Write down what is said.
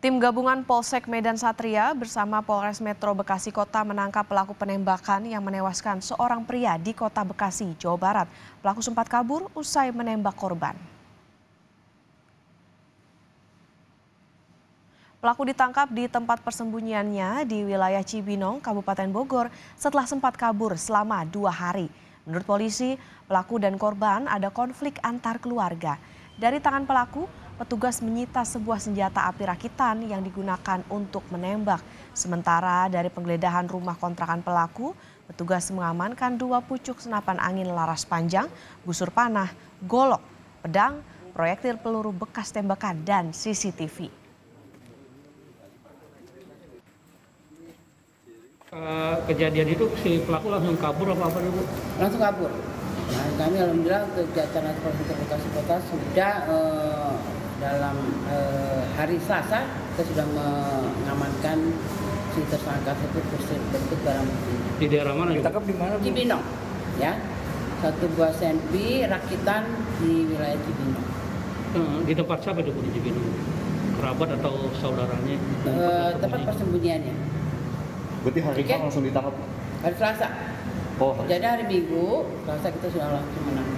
Tim gabungan Polsek Medan Satria bersama Polres Metro Bekasi Kota menangkap pelaku penembakan yang menewaskan seorang pria di Kota Bekasi, Jawa Barat. Pelaku sempat kabur usai menembak korban. Pelaku ditangkap di tempat persembunyiannya di wilayah Cibinong, Kabupaten Bogor setelah sempat kabur selama dua hari. Menurut polisi, pelaku dan korban ada konflik antar keluarga. Dari tangan pelaku, petugas menyita sebuah senjata api rakitan yang digunakan untuk menembak. Sementara dari penggeledahan rumah kontrakan pelaku, petugas mengamankan dua pucuk senapan angin laras panjang, busur panah, golok, pedang, proyektil peluru bekas tembakan, dan CCTV. Uh, kejadian itu si pelaku langsung kabur apa apa dulu? Langsung kabur. Nah, kami alhamdulillah Polres Bekasi Kota sudah uh, dalam uh, hari Selasa kita sudah mengamankan si tersangka tersebut berbentuk barang bukti. Di daerah mana? Ditangkap di mana? Cibinong, ya. Satu buah senpi rakitan di wilayah Cibinong. Uh, di tempat siapa itu di Cibinong? Kerabat atau saudaranya? Uh, tempat persembunyiannya. Berarti hari okay. langsung ditangkap? Hari Selasa. Oh, hari Jadi hari Minggu, Selasa kita sudah langsung menangkap.